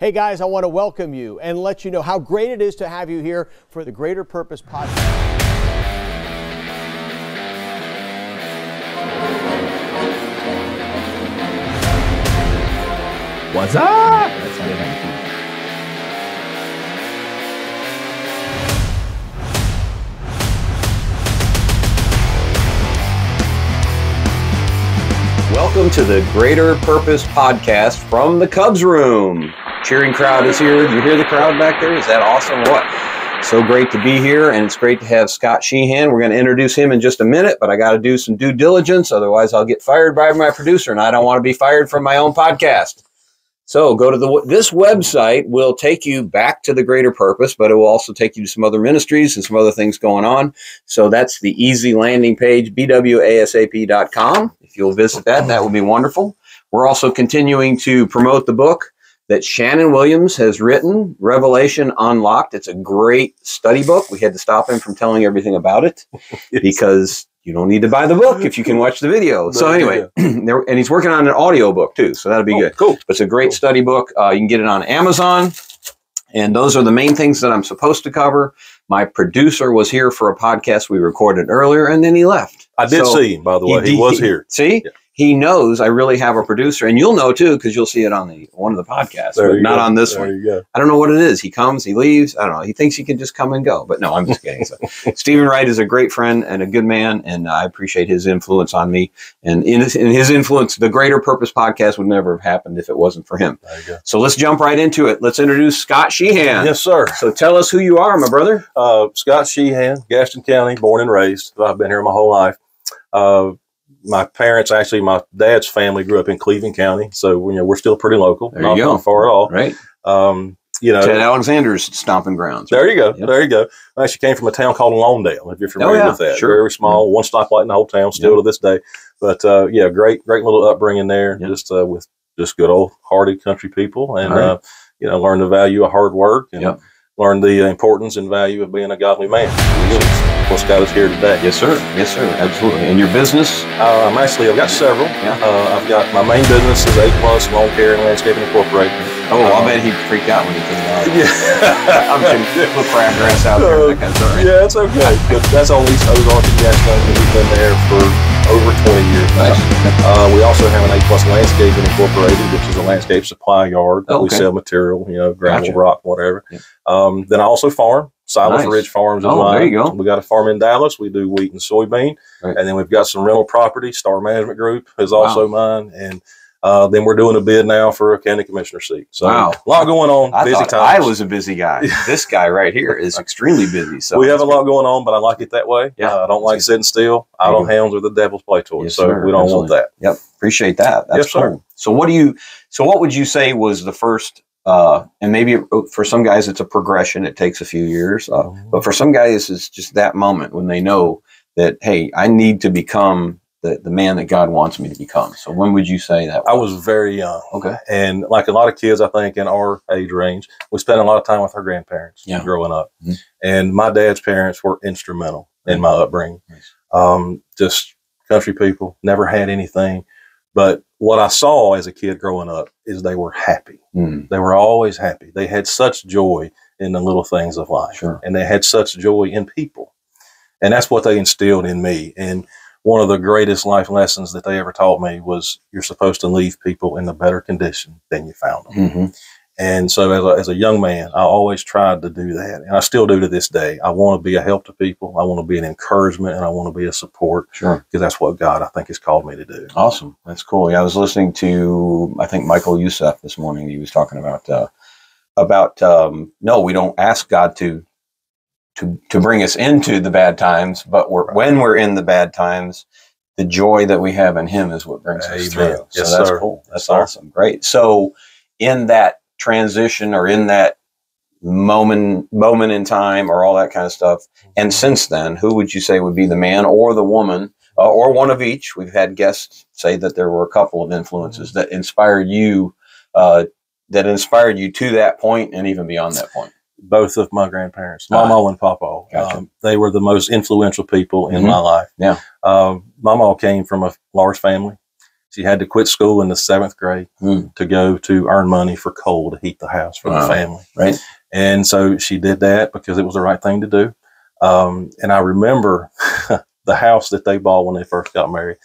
Hey guys, I want to welcome you and let you know how great it is to have you here for the Greater Purpose Podcast. What's up? That's good. Welcome to the Greater Purpose Podcast from the Cubs Room. Cheering crowd is here. Do you hear the crowd back there? Is that awesome? What? So great to be here, and it's great to have Scott Shehan. We're going to introduce him in just a minute, but I got to do some due diligence. Otherwise, I'll get fired by my producer, and I don't want to be fired from my own podcast. So go to the this website will take you back to the greater purpose, but it will also take you to some other ministries and some other things going on. So that's the easy landing page, bwasap.com. If you'll visit that, that would be wonderful. We're also continuing to promote the book that Shannon Williams has written, Revelation Unlocked. It's a great study book. We had to stop him from telling everything about it Yes. because you don't need to buy the book if you can watch the video. So anyway, and he's working on an audio book too, so that'll be Oh, good. Cool. But it's a great Cool. study book. Uh, you can get it on Amazon. And those are the main things that I'm supposed to cover. My producer was here for a podcast we recorded earlier, and then he left. I did So see him, by the way. He, did- was here. See, Yeah. He knows I really have a producer, and you'll know too because you'll see it on the one of the podcasts, There but not go. on this there one. I don't know what it is. He comes, he leaves. I don't know. He thinks he can just come and go, but no, I'm just kidding. So, Stephen Wright is a great friend and a good man, and I appreciate his influence on me. And in his, in his influence, the Greater Purpose podcast would never have happened if it wasn't for him. There you go. So let's jump right into it. Let's introduce Scott Shehan. Yes, sir. So tell us who you are, my brother. Uh, Scott Shehan, Gaston County, born and raised. I've been here my whole life. Uh, my parents, actually, my dad's family grew up in Cleveland County, so you know we're still pretty local, There you not, go. not far at all. Right. Um, you know, Ted Alexander's stomping grounds. there you go, Yep. there you go. I actually came from a town called Lawndale, if you're familiar Oh, yeah, with that. sure. Very small, one stoplight in the whole town, still Yeah. to this day. But uh, yeah, great, great little upbringing there, Yeah. just uh, with just good old hearted country people, and right. uh, you know, learn the value of hard work and Yep. Learn the importance and value of being a godly man. What's got us here today. Yes, sir. Yes, sir. Absolutely. And your business? Uh, I'm actually, I've got several. Yeah. Uh, I've got my main business is A Plus Lawn Care and Landscaping Incorporated. Oh, Um, bet he freaked out when he came out. Yeah. I'm kidding. Put crabgrass out there. That kind of? Yeah, it's okay. But that's on East Ozark and Gaston. We've been there for over 20 years. now. Nice. Uh, we also have an A Plus Landscaping Incorporated, which is a landscape supply yard that we Okay. sell material, you know, gravel, Gotcha. rock, whatever. Yep. Um, then I also farm. Silas Nice. Ridge Farms is Oh, mine. there you go. We got a farm in Dallas. We do wheat and soybean. Right. And then we've got some rental property. Star Management Group is Wow. also mine. And uh, then we're doing a bid now for a county commissioner seat. So Wow. a lot going on. I busy times. I was a busy guy. this guy right here is extremely busy. So we have a lot going on, but I like it that way. Yeah. Uh, I don't like That's sitting still. Idle go. hands are the devil's play toys. Yes, so sir. we don't Absolutely. want that. Yep. Appreciate that. That's Yes, sir. So what do you? So what would you say was the first? Uh, and maybe for some guys it's a progression. It takes a few years. Uh, but for some guys it's just that moment when they know that hey, I need to become the the man that God wants me to become. So when would you say that? I was very young. okay. And like a lot of kids, I think in our age range, we spent a lot of time with our grandparents Yeah. growing up. Mhm. And my dad's parents were instrumental in my upbringing. Nice. Um, just country people, never had anything. But what I saw as a kid growing up is they were happy. Mm, They were always happy. They had such joy in the little things of life. Sure. And they had such joy in people. And that's what they instilled in me. And one of the greatest life lessons that they ever taught me was you're supposed to leave people in a better condition than you found them. mhm. And so as a, as a young man, I always tried to do that. And I still do to this day. I want to be a help to people. I want to be an encouragement and I want to be a support Sure. because that's what God, I think, has called me to do. Awesome. That's cool. Yeah, I was listening to I think Michael Youssef this morning. He was talking about uh, about um, no, we don't ask God to to to bring us into the bad times, but we're, when we're in the bad times, the joy that we have in Him is what brings us Amen. through. So that's sir. cool. That's Yes, sir. awesome. Great. So in that transition or in that moment moment in time or all that kind of stuff, and since then, who would you say would be the man or the woman? uh, or one of each. We've had guests say that there were a couple of influences that inspired you, uh, that inspired you to that point and even beyond that point. Both of my grandparents. Mama and Papa. Gotcha. Um, they were the most influential people in Mhm. my life. Yeah. Um, Mama came from a large family. She had to quit school in the seventh grade Hmm. to go to earn money for coal to heat the house for Wow. the family. Right. And so she did that because it was the right thing to do. Um, and I remember the house that they bought when they first got married.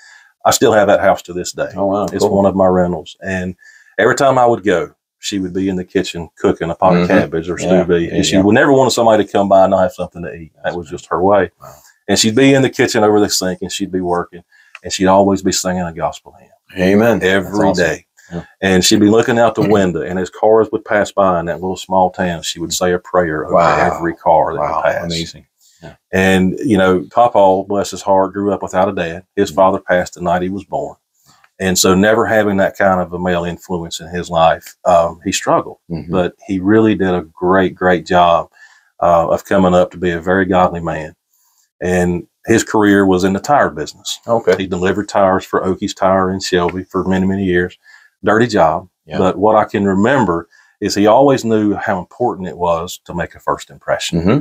I still have that house to this day. Oh wow. It's cool. one of my rentals. And every time I would go, she would be in the kitchen cooking a pot Mhm. of cabbage or Yeah. stew beef. Yeah, And she would never want somebody to come by and not have something to eat. That was just her way. Wow. And she'd be in the kitchen over the sink and she'd be working and she'd always be singing a gospel hymn Amen. every That's day. Yeah. And she'd be looking out the window, and as cars would pass by in that little small town, she would say a prayer over Wow. every car that Wow. would pass. Amazing. And, you know, Papa, bless his heart, grew up without a dad. His Mm-hmm. father passed the night he was born. And so, never having that kind of a male influence in his life, um, he struggled. Mhm. But he really did a great, great job uh, of coming up to be a very godly man. And his career was in the tire business. Okay. He delivered tires for Okies Tire in Shelby for many, many years. Dirty job. Yeah. But what I can remember is he always knew how important it was to make a first impression. hmm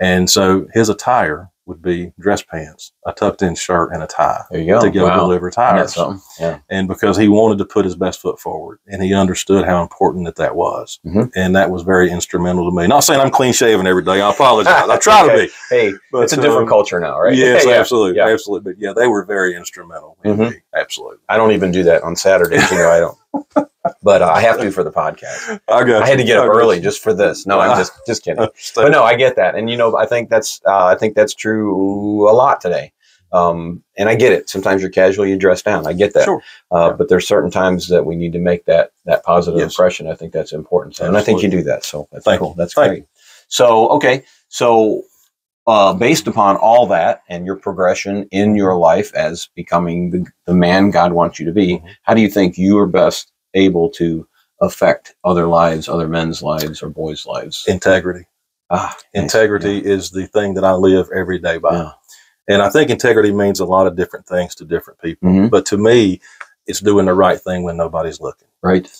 And so his attire would be dress pants, a tucked in shirt, and a tie There you go. to go wow. deliver tires. Yeah. And because he wanted to put his best foot forward and he understood how important that that was. Mhm. And that was very instrumental to me. Not saying I'm clean shaven every day. I apologize. I try to be. Hey, But, it's a different um, culture now, right? Yes, Yeah. absolutely. Yeah. Absolutely. But yeah, they were very instrumental. in Mhm. me. Absolutely. I don't even do that on Saturdays. You know, I don't. But uh, I have to for the podcast. I got I had to get you. up early you. just for this. No, I'm just just kidding. But no, I get that, and you know, I think that's uh, I think that's true a lot today. Um, and I get it. Sometimes you're casual, you dress down. I get that. Sure. Uh, Yeah. But there's certain times that we need to make that that positive Yes. impression. I think that's important. So, and I think you do that. So that's Thank cool. you. That's Thank great. So okay, so uh, based upon all that and your progression in your life as becoming the, the man God wants you to be, Mhm. how do you think you are best able to affect other lives, other men's lives, or boys' lives? Integrity. ah, nice. Integrity is the thing that I live every day by. Yeah. And I think integrity means a lot of different things to different people. Mhm. But to me, it's doing the right thing when nobody's looking. Right.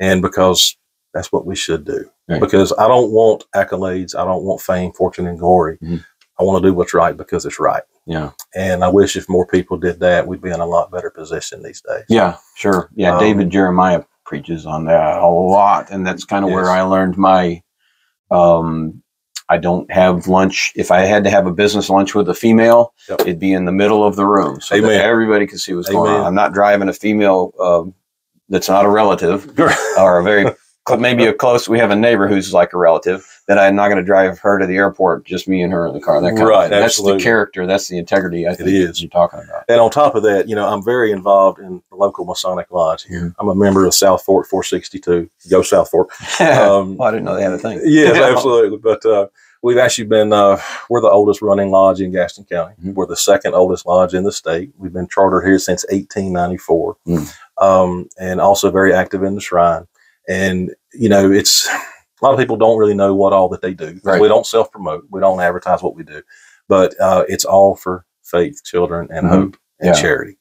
And because that's what we should do. Right. Because I don't want accolades. I don't want fame, fortune, and glory. Mhm. I want to do what's right because it's right. Yeah. And I wish if more people did that, we'd be in a lot better position these days. Yeah. Sure. Yeah. Um, David Jeremiah preaches on that a lot, and that's kind of where I learned my. Um, I don't have lunch. If I had to have a business lunch with a female, Yep. it'd be in the middle of the room so that everybody could see what's going on. I'm not driving a female um, that's not a relative or a very maybe a close. We have a neighbor who's like a relative that I'm not going to drive her to the airport. Just me and her in the car. That kind Right, of thing. That's absolutely. the character. That's the integrity. I think is. you're talking about. And on top of that, you know, I'm very involved in the local Masonic Lodge here. Mhm. I'm a member of South Fork 462. Go South Fork. Um, well, I didn't know they had a thing. yes, absolutely. But uh, we've actually been, uh, we're the oldest running lodge in Gaston County. Mhm. We're the second oldest lodge in the state. We've been chartered here since 1894 Mm. um, and also very active in the shrine. And, you know, it's a lot of people don't really know what all that they do. Right. We don't self promote, we don't advertise what we do, but uh, it's all for faith, children, and Mhm. hope and Yeah. charity.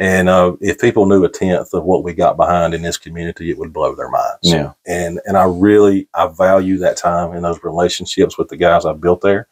And uh, if people knew a tenth of what we got behind in this community, it would blow their minds Yeah. and and I really I value that time and those relationships with the guys I built there,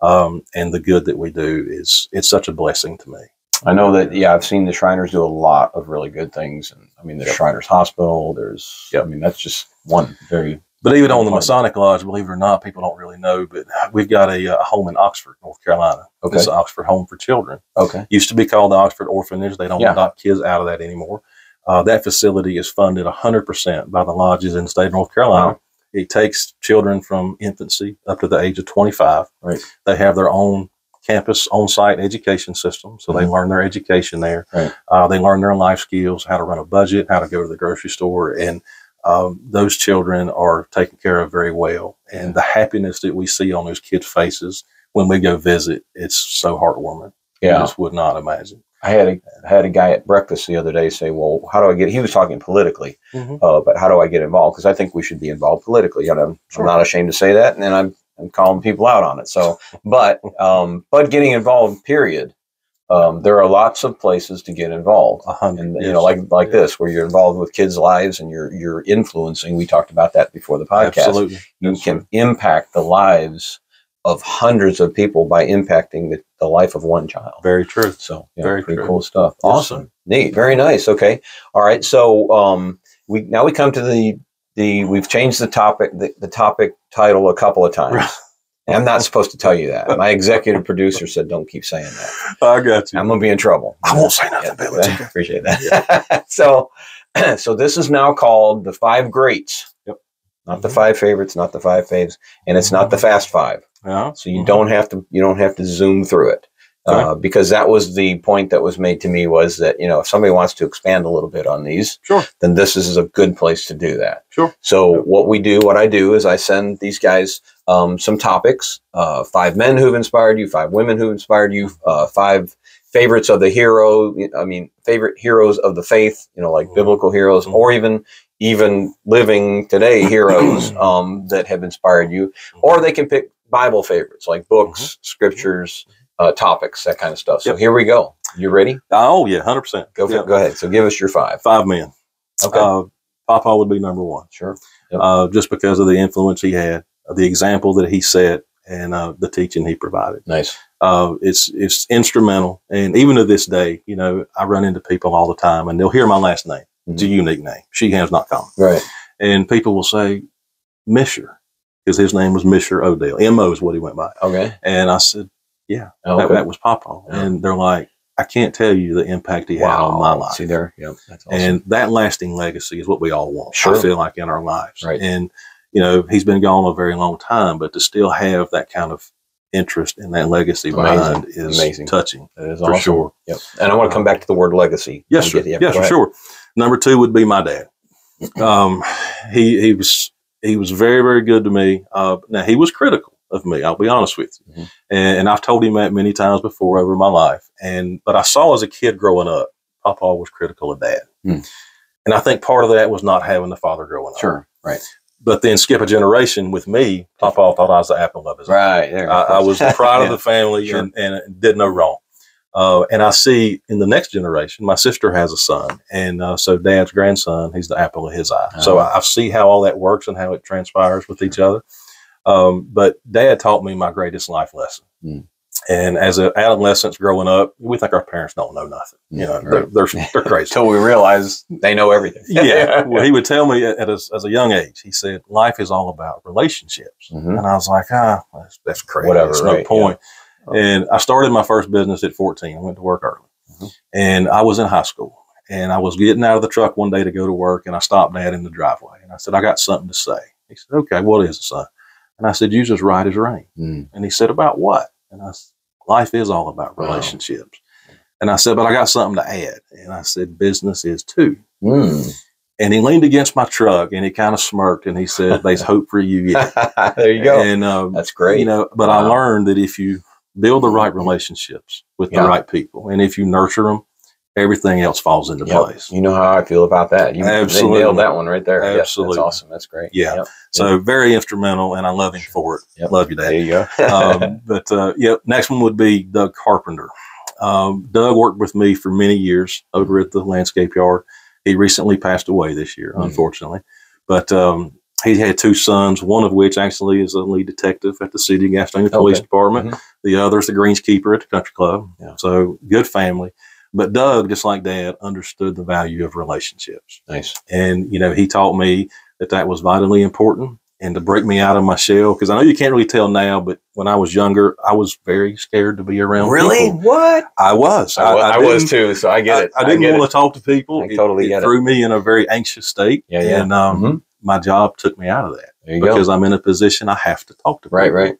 um, and the good that we do is it's such a blessing to me. I know that. Yeah, I've seen the Shriners do a lot of really good things, and I mean, there's Yep. Shriners Hospital. There's, yeah, I mean, that's just one very. But even on the Part of it. Masonic Lodge, believe it or not, people don't really know, but we've got a, uh home in Oxford, North Carolina. Okay. It's the Oxford Home for Children. Okay. Used to be called the Oxford Orphanage. They don't Yeah. adopt kids out of that anymore. Uh, that facility is funded 100% by the lodges in the state of North Carolina. Wow. It takes children from infancy up to the age of 25. Right. They have their own campus on-site education system, so they Mhm. learn their education there. Right. Uh, they learn their life skills, how to run a budget, how to go to the grocery store, and um, those children are taken care of very well. And the happiness that we see on those kids' faces when we go visit, it's so heartwarming. You Yeah. just would not imagine. I had a I had a guy at breakfast the other day say, "Well, how do I get?" He was talking politically, Mhm. uh, but how do I get involved? Because I think we should be involved politically. And I'm, Sure. I'm not ashamed to say that, and then I'm I'm calling people out on it. So, but um, but getting involved, period. Um, there are lots of places to get involved. Hundred. and you yes. know like like Yeah. this where you're involved with kids lives and you're you're influencing we talked about that before the podcast Absolutely. you can impact the lives of hundreds of people by impacting the, the life of one child. Very true. So yeah, Very pretty true. cool stuff. Yes, awesome, neat, very nice. Okay, all right. So um, we now we come to the the we've changed the topic the, the topic title a couple of times. Right. I'm not supposed to tell you that. My executive producer said, "Don't keep saying that. I got you. I'm gonna be in trouble." I won't say Yeah, nothing, Bill. It's okay. appreciate that. so, so this is now called the five greats. Yep. Not the five favorites, not the five faves, and it's not the fast five. Yeah. So you Mhm. don't have to you don't have to zoom through it. Uh, because that was the point that was made to me was that you know if somebody wants to expand a little bit on these Sure. then this is a good place to do that Sure. so Yep. what we do what i do is i send these guys um, some topics uh, five men who've inspired you five women who've inspired you uh, five favorites of the hero i mean favorite heroes of the faith you know like biblical heroes Mhm. or even even living today heroes um, that have inspired you or they can pick bible favorites like books scriptures uh, topics that kind of stuff so Yep. here we go you ready Oh yeah, hundred percent. go for, go ahead so give us your five Five men. okay Uh, Papa would be number one. sure Yep. Uh, just because of the influence he had, uh, the example that he set, and uh, the teaching he provided. nice Uh, it's it's instrumental, and even to this day, you know, I run into people all the time, and they'll hear my last name. It's a Mhm. unique name. Shehan's not common, right and people will say Misher because his name was Misher Odell. M O is what he went by, okay and I said that, okay that was Papa, Yeah. and they're like, I can't tell you the impact he had on my life. see there yep that's awesome. And that lasting legacy is what we all want. Sure. I feel like in our lives. Right. And, you know, he's been gone a very long time, but to still have that kind of interest in that legacy Amazing. behind is Amazing. touching. that is for awesome. sure. yep and i want to come back to the word legacy Yes, sir. yes, for sure. Number two would be my dad. Um, he, he was, he was very, very good to me. Uh, now he was critical of me. I'll be honest with you. Mhm. And, and I've told him that many times before over my life. And, but I saw as a kid growing up, Papa was critical of dad. Hmm. And I think part of that was not having the father growing up. sure right But then skip a generation with me, Papa thought I was the apple of his eye. right there I, I was the pride Yeah. of the family Sure. and, and did no wrong. Uh, and I see in the next generation, my sister has a son. And uh, so dad's grandson, he's the apple of his eye. So Oh. I, I see how all that works and how it transpires with each other. Um, but dad taught me my greatest life lesson. Hmm. And as an adolescent growing up, we think our parents don't know nothing. You know. Right. they're, they're, they're crazy. until we realize they know everything yeah. Well, he would tell me at a, as a young age, he said, life is all about relationships. Mhm. And I was like, ah, that's, that's crazy. Whatever, There's right, no point. And I started my first business at 14. I went to work early. Mhm. And I was in high school. And I was getting out of the truck one day to go to work. And I stopped dad in the driveway. And I said, I got something to say. He said, okay, what is it, son? And I said, you just right as rain. Mm. And he said, about what? And I said, life is all about Wow. relationships. And I said, but I got something to add. And I said, business is too. Mm. And he leaned against my truck and he kind of smirked and he said, There's hope for you yet. there you go And, um, that's great you know, but I learned that if you build the right relationships with Yeah. the right people and if you nurture them, everything else falls into Yep. place. You know how I feel about that. You Absolutely. nailed that one right there. Absolutely. that's awesome. That's great. Yeah. Yep. So very instrumental and I love him for it. Yep. Love you, There Dad. you go. um, but uh, yeah, next one would be Doug Carpenter. Um, Doug worked with me for many years over at the landscape yard. He recently passed away this year, Mhm. unfortunately. But um, he had two sons, one of which actually is a lead detective at the City of Gastonia Police Okay. Department. Mhm. The other is the greenskeeper at the country club. Yeah. So good family. But Doug, just like Dad, understood the value of relationships. nice. And, you know, he taught me that that was vitally important and to break me out of my shell. Cause I know you can't really tell now, but when I was younger, I was very scared to be around people. Really? What? I was. I, wa- I was too. So I get it. I, I didn't want it. to talk to people. I It- totally it, get it. threw me in a very anxious state. Yeah, yeah. And um, Mhm. my job took me out of that you go. because I'm in a position I have to talk to people. Right, right.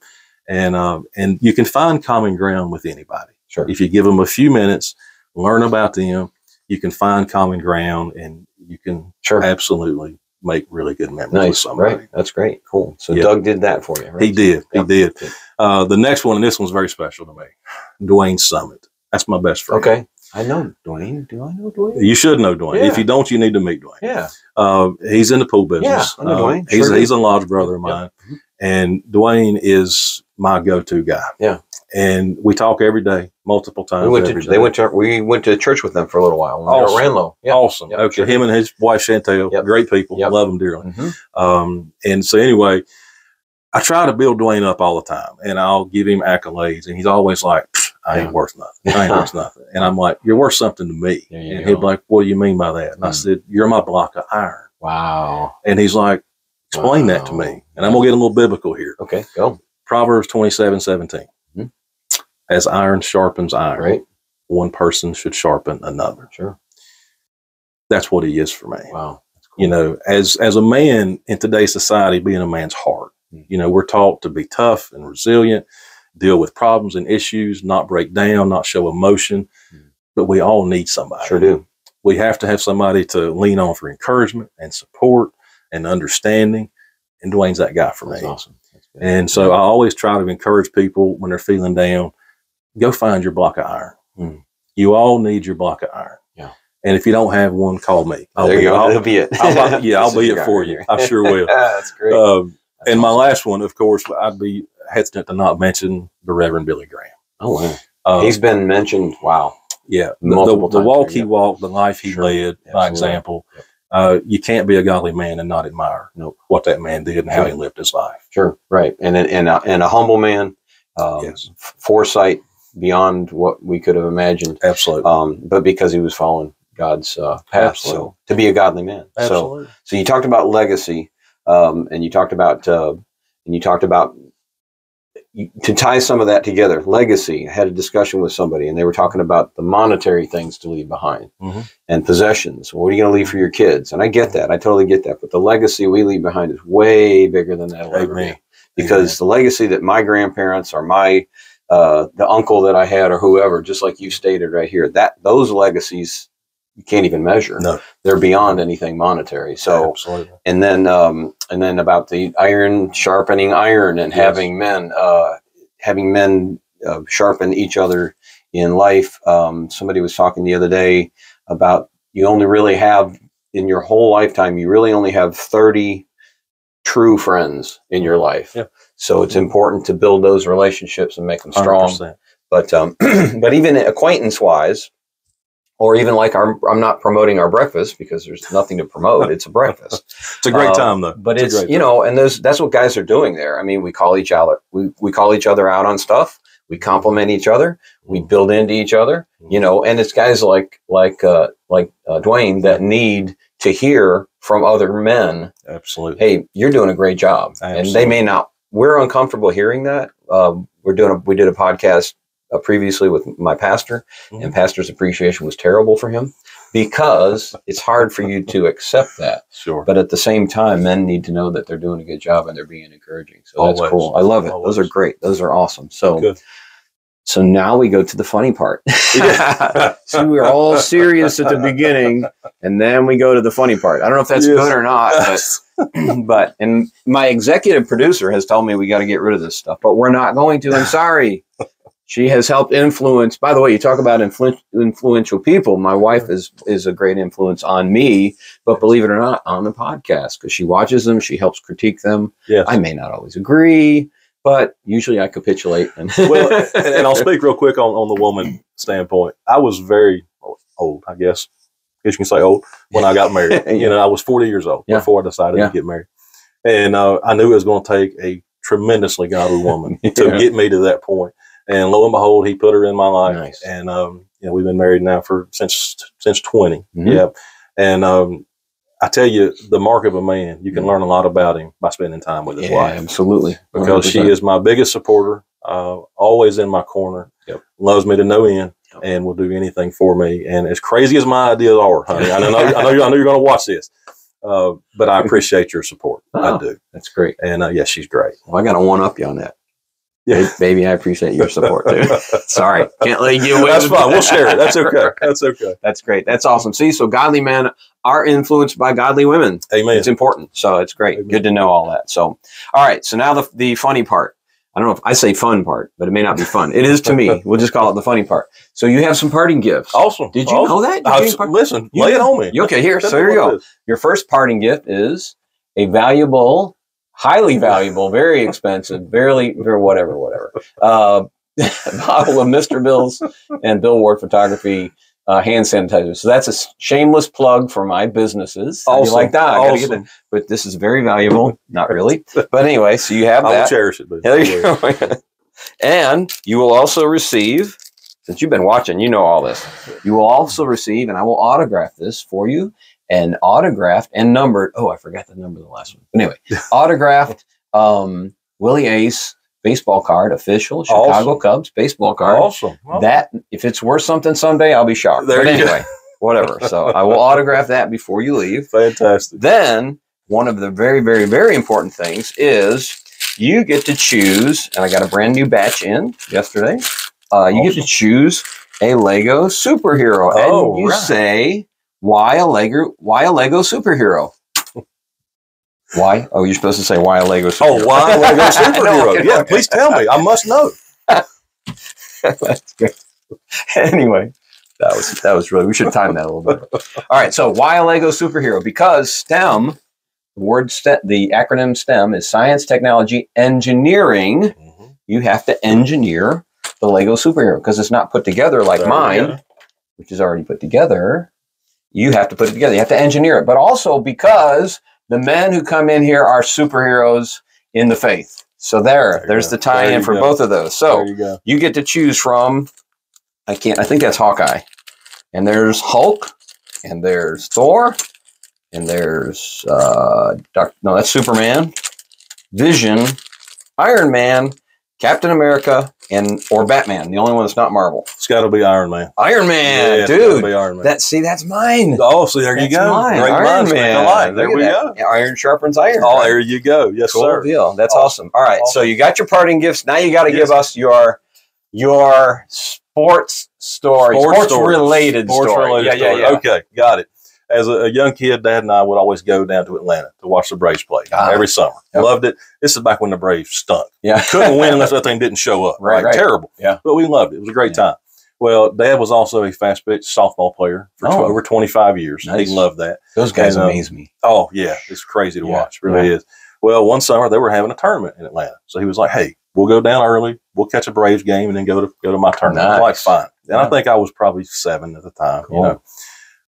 And, um, and you can find common ground with anybody. Sure. If you give them a few minutes, learn about them, you can find common ground and you can Sure. absolutely make really good memories with Nice. somebody. Right. That's great. Cool. So Yeah. Doug did that for you. Right? He did. He Yep. did. Uh, the next one, and this one's very special to me, Dwayne Summit. That's my best friend. Okay. I know Dwayne. Do I know Dwayne? You should know Dwayne. Yeah. If you don't, you need to meet Dwayne. Yeah. Uh, he's in the pool business. I know Uh, Dwayne. He's, Sure he's do. a large brother of mine. Mhm. And Dwayne is my go-to guy. Yeah. And we talk every day, multiple times. We went to they went to we went to church with them for a little while. Awesome. Ranlo. Yeah. Awesome. Yep, okay. sure. Him and his wife Chantel, Yep. great people. Yep. Love them dearly. Mhm. Um, and so anyway, I try to build Dwayne up all the time, and I'll give him accolades, and he's always like, "I ain't Yeah. worth nothing. I ain't worth nothing." And I'm like, "You're worth something to me." And go. he'd be like, "What do you mean by that?" And I Mm. said, "You're my block of iron." Wow. And he's like, "Explain that to me." And I'm gonna get a little biblical here. Okay, go. Proverbs 27, 17. As iron sharpens iron, Right. one person should sharpen another. Sure. That's what he is for me. Wow. Cool. You know, as as a man in today's society, being a man's hard. Mm. You know, we're taught to be tough and resilient, deal with problems and issues, not break down, not show emotion. Mm. But we all need somebody. Sure do. We have to have somebody to lean on for encouragement and support and understanding. And Dwayne's that guy for me. Awesome. That's. And so I always try to encourage people when they're feeling down, go find your block of iron. Mm. You all need your block of iron. Yeah. And if you don't have one, call me. I'll there be, you go. I'll- That'll be it. I'll- yeah, I'll be it for you. I sure will. That's great. Um, That's and my last one, of course, I'd be hesitant to not mention the Reverend Billy Graham. Oh wow. Uh, He's been mentioned. Wow. yeah, the, multiple the, the times, walk he walked, the life he Sure. led, by example. Yep. Uh, you can't be a godly man and not admire Nope. what that man did and how he lived his life. Sure. Right. And and and a, and a humble man. Um, Yes. Foresight beyond what we could have imagined. Absolutely. Um, but because he was following God's uh, path, Absolutely. so to be a godly man. So Absolutely. So you talked about legacy, um, and you talked about uh, and you talked about you- to tie some of that together. Legacy. I had a discussion with somebody, and they were talking about the monetary things to leave behind Mhm. and possessions. What are you going to leave for your kids? And I get that. I totally get that. But the legacy we leave behind is way bigger than that. Amen. Because the legacy that my grandparents or my uh, the uncle that I had or whoever, just like you stated right here, that those legacies you can't even measure No. they're beyond anything monetary. So, Absolutely. and then, um, and then about the iron sharpening iron and Yes. having men, uh, having men uh, sharpen each other in life. Um, somebody was talking the other day about you only really have in your whole lifetime, you really only have 30 true friends in your life. Yeah. So it's important to build those relationships and make them strong 100%. but um, but even acquaintance wise, or even like our, I'm not promoting our breakfast because there's nothing to promote. It's a breakfast, It's a great Uh, time, though. but a it's, you know, and those that's what guys are doing there. I mean, we call each other we we call each other out on stuff. We compliment each other. We build into each other. You know, and it's guys like like uh, like uh, Dwayne that need to hear from other men Absolutely. hey, you're doing a great job. And they may not, we're uncomfortable hearing that. Um, we're doing a, we did a podcast uh, previously with my pastor Mhm. and pastor's appreciation was terrible for him because it's hard for you to accept that. Sure. But at the same time, men need to know that they're doing a good job and they're being encouraging. So that's cool. I love it. Those are great. Those are awesome. So, Good. So now we go to the funny part. so we were all serious at the beginning and then we go to the funny part. I don't know if that's Yes. good or not, but but and my executive producer has told me we got to get rid of this stuff, but we're not going to. I'm sorry. She has helped influence. By the way, you talk about influ- influential people. My wife is is a great influence on me, but believe it or not, on the podcast because she watches them, she helps critique them. yes. I may not always agree, but usually I capitulate. And well, and, and I'll speak real quick on, on the woman standpoint. I was very old, I guess. I guess you can say old when I got married. Yeah. You know, I was 40 years old Yeah. before I decided Yeah. to get married. And uh, I knew it was going to take a tremendously godly woman to get me to that point. And lo and behold, he put her in my life. Nice. And, um, you know, we've been married now for since, since 20. Mhm. Yeah. And, um, I tell you, the mark of a man, you can Mhm. learn a lot about him by spending time with his yeah, wife absolutely, because she is my biggest supporter, uh, always in my corner, Yep. loves me to no end, Yep. and will do anything for me. And as crazy as my ideas are, honey, I know, I know, you- I know you're going to watch this, uh, but I appreciate your support. Oh. I do, That's great. and uh, yeah, she's great. Well, I got to one up you on that. Yeah. Baby, I appreciate your support too. Sorry, can't let you get away. That's with fine. it. We'll share it. That's okay. That's okay. That's great. That's awesome. See, so godly men are influenced by godly women. Amen. It's important. So it's great. Amen. Good to know all that. So, all right. So now the the funny part. I don't know if I say fun part, but it may not be fun. It is to me. We'll just call it the funny part. So you have some parting gifts. Awesome. Did you awesome. know that? I- part- listen, You lay it on me. Okay, here. Tell So here you go. Your first parting gift is a valuable, highly valuable, very expensive, barely or whatever, whatever. Uh, bottle of Mr. Bill's and Bill Ward Photography uh, hand sanitizer. So that's a shameless plug for my businesses. How do you Awesome. like that? I But this is very valuable. Not really. But anyway, so you have I that. cherish it. There you go. and you will also receive, since you've been watching, you know all this. You will also receive, and I will autograph this for you, an autographed and numbered. Oh, I forgot the number of the last one. Anyway, autographed um, Willie Ace baseball card, official Chicago Awesome. Cubs baseball card. Awesome. Well, That if it's worth something someday, I'll be shocked. There but anyway, whatever. So I will autograph that before you leave. fantastic. Then one of the very, very, very important things is you get to choose, and I got a brand new batch in yesterday. Uh, you get to choose a Lego superhero, Oh, and you right. say why a Lego? Why a Lego superhero? Why? Oh, you're supposed to say why a Lego superhero. Oh, why a Lego superhero? yeah, please tell me. I must know. That's good. anyway, that was that was really. We should time that a little bit. All right. So why a Lego superhero? Because STEM, the word STEM, the acronym STEM is science, technology, engineering. Mhm. You have to engineer the Lego superhero because it's not put together like There mine, which is already put together. You have to put it together. You have to engineer it, but also because the men who come in here are superheroes in the faith. So there, There there's go. the tie-in you for go. both of those. So you you get to choose from I can't I think that's Hawkeye. And there's Hulk and there's Thor and there's uh Doc, no that's Superman, Vision, Iron Man, Captain America and or Batman, the only one that's not Marvel. It's got to be Iron Man. Iron Man, Yeah, dude. Iron Man. That see that's mine. oh, see, there you That's go. mine. Great Iron Man. alike. There we at go. Iron sharpens iron. Oh, right? there you go. Yes, cool sir. deal. That's Awesome. awesome. All right, so you got your parting gifts. Now you got to give us your your sports story, sports, story. related Sports story. related yeah, story. yeah, yeah. Okay, got it. As a, a young kid, Dad and I would always go down to Atlanta to watch the Braves play Ah. every summer. Yep. Loved it. This is back when the Braves stunk. Yeah. Couldn't win unless that thing didn't show up. Right, Right, right. Terrible. Yeah. But we loved it. It was a great Yeah. time. Well, Dad was also a fast pitch softball player for tw- Oh. over 25 years. Nice. He loved that. Those guys And, um, amaze me. Oh yeah, it's crazy to Yeah, watch. Really is. Well, one summer they were having a tournament in Atlanta, so he was like, "Hey, we'll go down early. We'll catch a Braves game and then go to go to my tournament." Was like, fine. And Yeah. I think I was probably seven at the time. Cool. You know,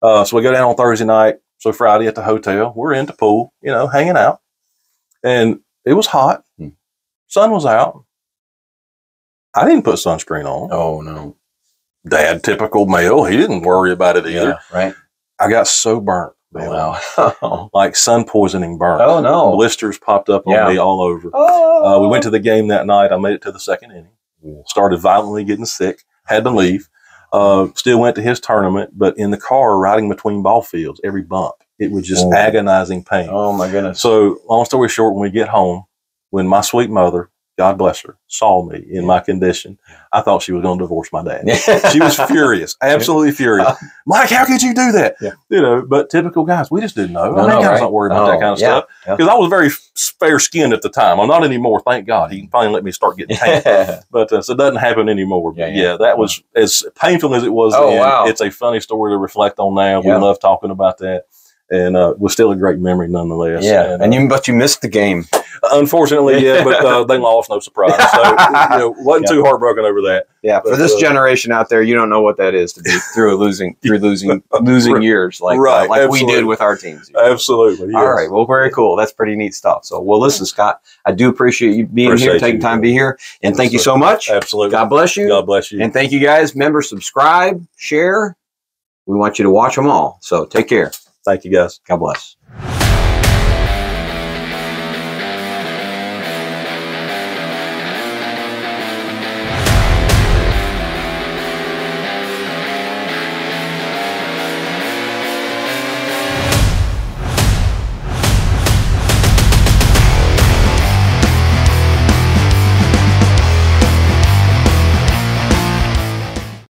uh, so we go down on Thursday night. So Friday at the hotel, we're in the pool, you know, hanging out, and it was hot. Hmm. Sun was out. I didn't put sunscreen on. Oh no. Dad, typical male, he didn't worry about it either. Yeah, right. I got so burnt, Bill. Wow. like sun poisoning burn. Oh, no. Blisters popped up on Yeah. me all over. oh. Uh, we went to the game that night. I made it to the second inning. Started violently getting sick. Had to leave. Uh, still went to his tournament, but in the car riding between ball fields, every bump, it was just Oh. agonizing pain. Oh my goodness. So, long story short, when we get home, when my sweet mother, God bless her, saw me in my condition, I thought she was going to divorce my dad. she was furious, absolutely furious. Mike, how could you do that? Yeah. You know, but typical guys, we just didn't know. No, I mean, no, guys right? don't worry about No, that kind of yeah, stuff yeah. because I was very fair skinned at the time. I'm not anymore, thank God. He finally let me start getting tan. But uh, so it doesn't happen anymore. But Yeah, yeah, yeah. that was as painful as it was. Oh, then, wow. It's a funny story to reflect on now. Yeah. We love talking about that. And uh, was still a great memory nonetheless. yeah. And uh, you but you missed the game. unfortunately, yeah, but uh, they lost, no surprise. So you know, wasn't Yeah. too heartbroken over that. Yeah, for this uh, generation out there, you don't know what that is to be through a losing through losing losing years like Right, like we did with our teams. Absolutely. All yes. right. Well, very cool. That's pretty neat stuff. So, well, listen, Scott, I do appreciate you being here, taking you. time to be here, and Yes, thank you so much. Absolutely. God bless you, God bless you. and thank you guys. Remember, subscribe, share. We want you to watch them all. So, take care. Thank you, guys. God bless.